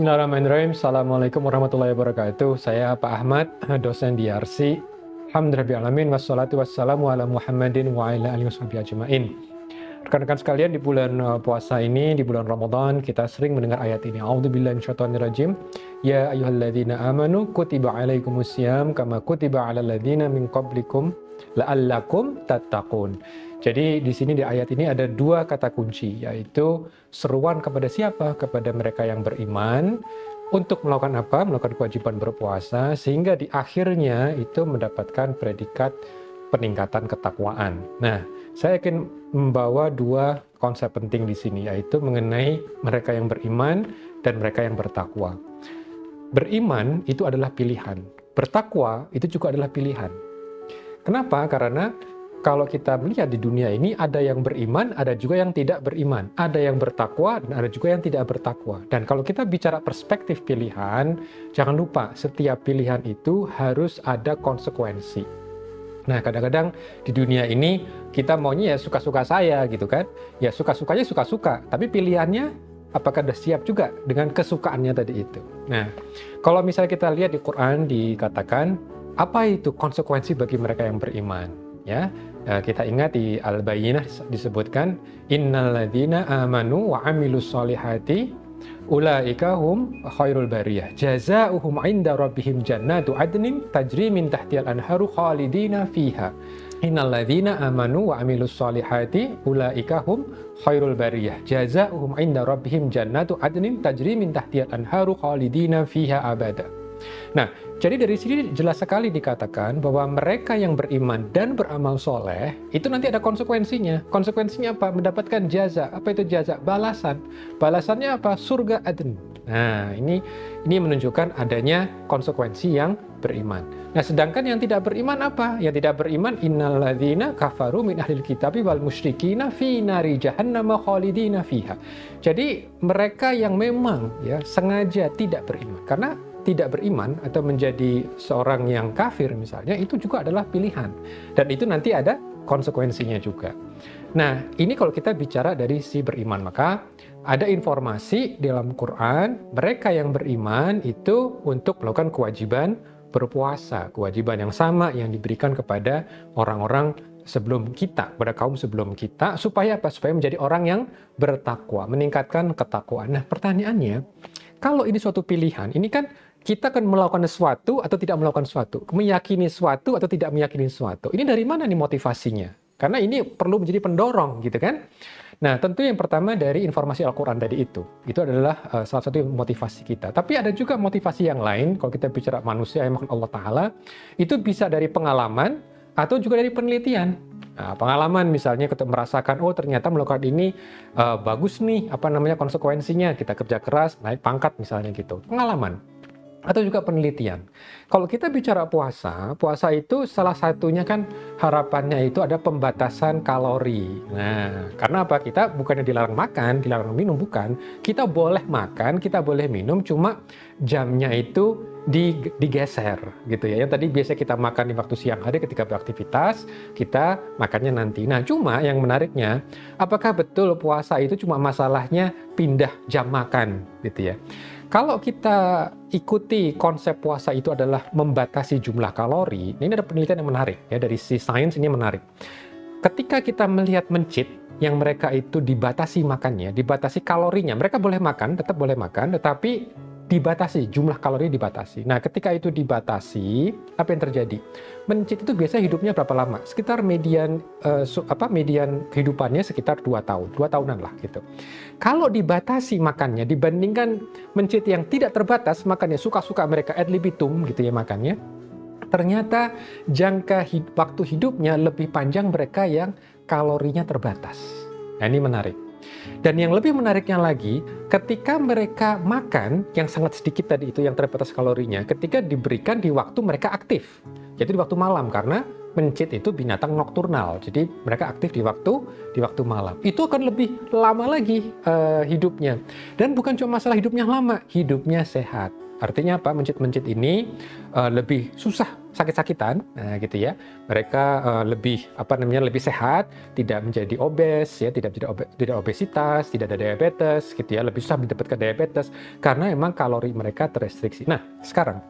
Bismillahirrahmanirrahim. Assalamualaikum warahmatullahi wabarakatuh. Saya Pak Ahmad, dosen di RC. Alhamdulillahirrahmanirrahim. Wassalatu wassalamu ala Muhammadin wa ala alihi ajma'in. Rekan-rekan sekalian, di bulan uh, puasa ini, di bulan Ramadan, kita sering mendengar ayat ini. A'udzubillahi minasyaitonirrajim. Ya ayyuhalladzina amanu kutiba alaikumusiyam kama kutiba alal ladzina min qablikum la'allakum tattaqun. Jadi di sini di ayat ini ada dua kata kunci yaitu seruan kepada siapa? Kepada mereka yang beriman untuk melakukan apa? Melakukan kewajiban berpuasa sehingga di akhirnya itu mendapatkan predikat peningkatan ketakwaan. Nah, saya akan membawa dua konsep penting di sini yaitu mengenai mereka yang beriman dan mereka yang bertakwa. Beriman itu adalah pilihan. Bertakwa itu juga adalah pilihan. Kenapa? Karena kalau kita melihat di dunia ini ada yang beriman, ada juga yang tidak beriman, ada yang bertakwa dan ada juga yang tidak bertakwa. Dan kalau kita bicara perspektif pilihan, jangan lupa setiap pilihan itu harus ada konsekuensi. Nah, kadang-kadang di dunia ini kita maunya ya suka-suka saya gitu kan. Ya suka-sukanya suka-suka, tapi pilihannya apakah sudah siap juga dengan kesukaannya tadi itu. Nah, kalau misalnya kita lihat di Quran dikatakan apa itu konsekuensi bagi mereka yang beriman, ya Eh, kita ingat di Al-Bayyinah disebutkan innalladzina amanu wa amilus solihati ulaika hum khairul bariyah. Jazaohum inda rabbihim jannatu adnin tajri min tahtiyal anharu khalidina fiha. Innalladzina amanu wa amilus solihati ulaika hum khairul bariyah. Jazaohum inda rabbihim jannatu adnin tajri min tahtiyal anharu khalidina fiha abada Nah, jadi dari sini jelas sekali dikatakan bahwa mereka yang beriman dan beramal soleh itu nanti ada konsekuensinya. Konsekuensinya apa? Mendapatkan jaza. Apa itu jaza? Balasan. Balasannya apa? Surga aden. Nah, ini ini menunjukkan adanya konsekuensi yang beriman. Nah, sedangkan yang tidak beriman apa? Yang tidak beriman innalladzina kafaru min ahlil kitabi wal musyrikina fi nari jahannam khalidina fiha. Jadi mereka yang memang ya sengaja tidak beriman karena tidak beriman atau menjadi seorang yang kafir misalnya itu juga adalah pilihan dan itu nanti ada konsekuensinya juga. Nah, ini kalau kita bicara dari si beriman maka ada informasi dalam Quran mereka yang beriman itu untuk melakukan kewajiban berpuasa, kewajiban yang sama yang diberikan kepada orang-orang sebelum kita, pada kaum sebelum kita, supaya apa? Supaya menjadi orang yang bertakwa, meningkatkan ketakwaan. Nah, pertanyaannya, kalau ini suatu pilihan, ini kan kita akan melakukan sesuatu atau tidak melakukan sesuatu, meyakini sesuatu atau tidak meyakini sesuatu. Ini dari mana nih motivasinya? Karena ini perlu menjadi pendorong gitu kan. Nah, tentu yang pertama dari informasi Al-Qur'an tadi itu. Itu adalah uh, salah satu motivasi kita. Tapi ada juga motivasi yang lain kalau kita bicara manusia yang Allah taala, itu bisa dari pengalaman atau juga dari penelitian. Nah, pengalaman misalnya kita merasakan oh ternyata melakukan ini uh, bagus nih apa namanya konsekuensinya kita kerja keras naik pangkat misalnya gitu. Pengalaman atau juga penelitian. Kalau kita bicara puasa, puasa itu salah satunya kan harapannya itu ada pembatasan kalori. Nah, karena apa? Kita bukannya dilarang makan, dilarang minum, bukan. Kita boleh makan, kita boleh minum, cuma jamnya itu digeser gitu ya. Yang tadi biasa kita makan di waktu siang hari ketika beraktivitas, kita makannya nanti. Nah, cuma yang menariknya, apakah betul puasa itu cuma masalahnya pindah jam makan gitu ya? Kalau kita ikuti konsep puasa itu adalah membatasi jumlah kalori, ini ada penelitian yang menarik ya dari si sains ini menarik. Ketika kita melihat mencit yang mereka itu dibatasi makannya, dibatasi kalorinya, mereka boleh makan, tetap boleh makan, tetapi dibatasi, jumlah kalori dibatasi. Nah, ketika itu dibatasi, apa yang terjadi? Mencit itu biasanya hidupnya berapa lama? Sekitar median uh, apa median kehidupannya sekitar 2 tahun, 2 tahunan lah gitu. Kalau dibatasi makannya dibandingkan mencit yang tidak terbatas makannya suka-suka mereka ad libitum gitu ya makannya, ternyata jangka hid waktu hidupnya lebih panjang mereka yang kalorinya terbatas. Nah, ini menarik. Dan yang lebih menariknya lagi, ketika mereka makan yang sangat sedikit tadi itu yang terbatas kalorinya, ketika diberikan di waktu mereka aktif. Jadi di waktu malam karena mencit itu binatang nokturnal. Jadi mereka aktif di waktu di waktu malam. Itu akan lebih lama lagi uh, hidupnya. Dan bukan cuma masalah hidupnya lama, hidupnya sehat. Artinya apa? Mencit-mencit ini uh, lebih susah sakit-sakitan, nah, gitu ya. Mereka uh, lebih apa namanya lebih sehat, tidak menjadi obes, ya, tidak tidak tidak obesitas, tidak ada diabetes, gitu ya. Lebih susah mendapatkan diabetes karena memang kalori mereka terrestriksi. Nah, sekarang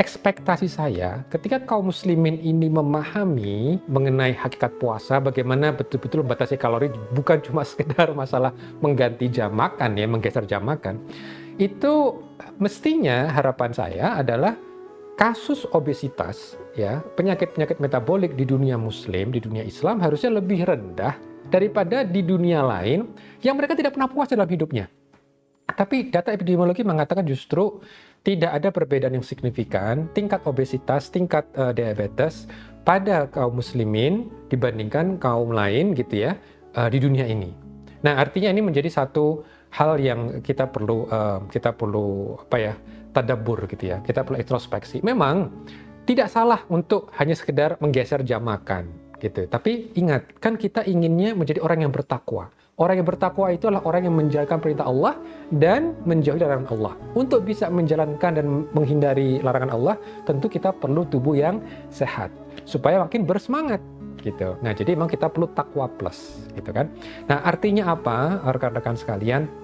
ekspektasi saya ketika kaum muslimin ini memahami mengenai hakikat puasa bagaimana betul-betul membatasi kalori bukan cuma sekedar masalah mengganti jam makan ya menggeser jam makan itu mestinya harapan saya adalah kasus obesitas ya penyakit-penyakit metabolik di dunia muslim di dunia Islam harusnya lebih rendah daripada di dunia lain yang mereka tidak pernah puas dalam hidupnya tapi data epidemiologi mengatakan justru tidak ada perbedaan yang signifikan tingkat obesitas, tingkat uh, diabetes pada kaum muslimin dibandingkan kaum lain gitu ya uh, di dunia ini. Nah, artinya ini menjadi satu hal yang kita perlu uh, kita perlu apa ya tadabur gitu ya. Kita perlu introspeksi. Memang tidak salah untuk hanya sekedar menggeser jam makan gitu. Tapi ingat, kan kita inginnya menjadi orang yang bertakwa. Orang yang bertakwa itu adalah orang yang menjalankan perintah Allah dan menjauhi larangan Allah. Untuk bisa menjalankan dan menghindari larangan Allah, tentu kita perlu tubuh yang sehat supaya makin bersemangat gitu. Nah, jadi memang kita perlu takwa plus gitu kan. Nah, artinya apa rekan-rekan sekalian?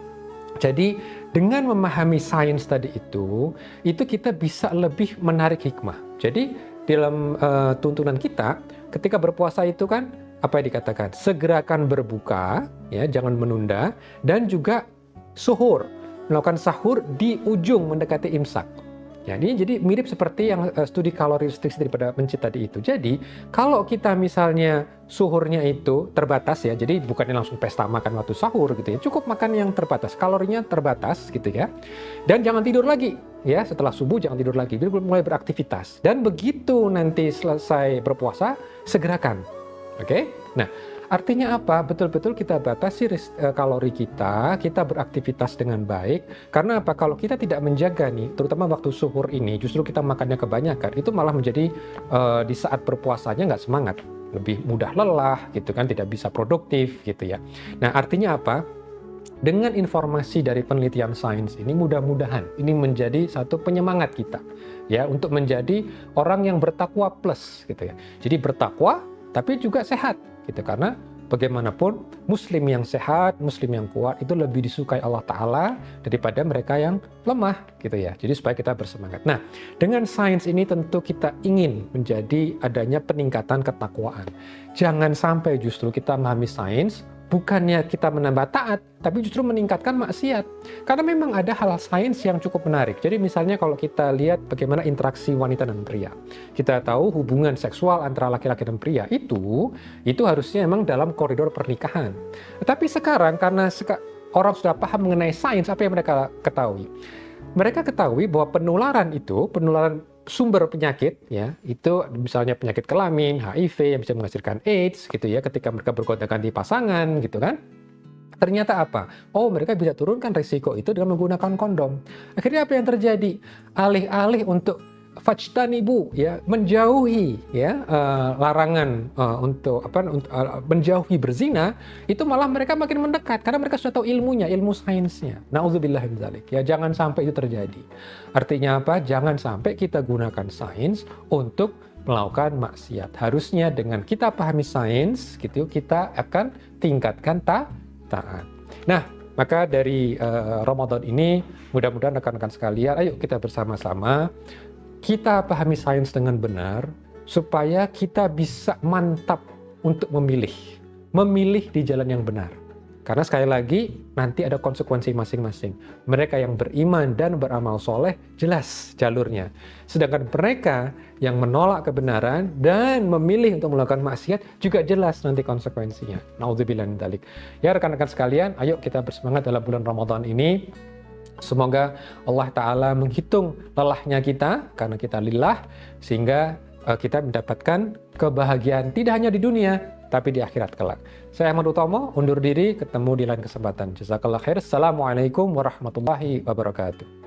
Jadi dengan memahami sains tadi itu, itu kita bisa lebih menarik hikmah. Jadi dalam uh, tuntunan kita, ketika berpuasa itu kan apa yang dikatakan? Segerakan berbuka ya jangan menunda dan juga suhur. Melakukan sahur di ujung mendekati imsak ya ini jadi mirip seperti yang uh, studi kalori restriksi daripada mencit tadi itu jadi kalau kita misalnya suhurnya itu terbatas ya jadi bukannya langsung pesta makan waktu sahur gitu ya cukup makan yang terbatas kalorinya terbatas gitu ya dan jangan tidur lagi ya setelah subuh jangan tidur lagi jadi mulai beraktivitas dan begitu nanti selesai berpuasa segerakan Oke? Okay? Nah, artinya apa? Betul-betul kita batasi uh, kalori kita, kita beraktivitas dengan baik. Karena apa? Kalau kita tidak menjaga nih, terutama waktu suhur ini, justru kita makannya kebanyakan, itu malah menjadi uh, di saat berpuasanya nggak semangat, lebih mudah lelah, gitu kan, tidak bisa produktif, gitu ya. Nah, artinya apa? Dengan informasi dari penelitian sains ini mudah-mudahan ini menjadi satu penyemangat kita ya untuk menjadi orang yang bertakwa plus gitu ya. Jadi bertakwa tapi juga sehat gitu karena bagaimanapun muslim yang sehat, muslim yang kuat itu lebih disukai Allah taala daripada mereka yang lemah gitu ya. Jadi supaya kita bersemangat. Nah, dengan sains ini tentu kita ingin menjadi adanya peningkatan ketakwaan. Jangan sampai justru kita memahami sains bukannya kita menambah taat, tapi justru meningkatkan maksiat. Karena memang ada hal sains yang cukup menarik. Jadi misalnya kalau kita lihat bagaimana interaksi wanita dan pria. Kita tahu hubungan seksual antara laki-laki dan pria itu, itu harusnya memang dalam koridor pernikahan. Tapi sekarang karena orang sudah paham mengenai sains, apa yang mereka ketahui? Mereka ketahui bahwa penularan itu, penularan sumber penyakit ya itu misalnya penyakit kelamin, HIV yang bisa menghasilkan AIDS gitu ya ketika mereka bergonta-ganti pasangan gitu kan. Ternyata apa? Oh, mereka bisa turunkan risiko itu dengan menggunakan kondom. Akhirnya apa yang terjadi? Alih-alih untuk fajtanibu ya menjauhi ya uh, larangan uh, untuk apa untuk uh, menjauhi berzina itu malah mereka makin mendekat karena mereka sudah tahu ilmunya ilmu sainsnya. Nauzubillah ya jangan sampai itu terjadi. Artinya apa? Jangan sampai kita gunakan sains untuk melakukan maksiat. Harusnya dengan kita pahami sains gitu kita akan tingkatkan ta taat. Nah maka dari uh, Ramadan ini mudah-mudahan rekan-rekan sekalian ayo kita bersama-sama kita pahami sains dengan benar supaya kita bisa mantap untuk memilih. Memilih di jalan yang benar. Karena sekali lagi, nanti ada konsekuensi masing-masing. Mereka yang beriman dan beramal soleh, jelas jalurnya. Sedangkan mereka yang menolak kebenaran dan memilih untuk melakukan maksiat, juga jelas nanti konsekuensinya. Naudzubillah dalik. Ya rekan-rekan sekalian, ayo kita bersemangat dalam bulan Ramadan ini Semoga Allah Ta'ala menghitung lelahnya kita karena kita lillah sehingga uh, kita mendapatkan kebahagiaan tidak hanya di dunia tapi di akhirat kelak. Saya Ahmad Utomo, undur diri, ketemu di lain kesempatan. Jazakallah khair. Assalamualaikum warahmatullahi wabarakatuh.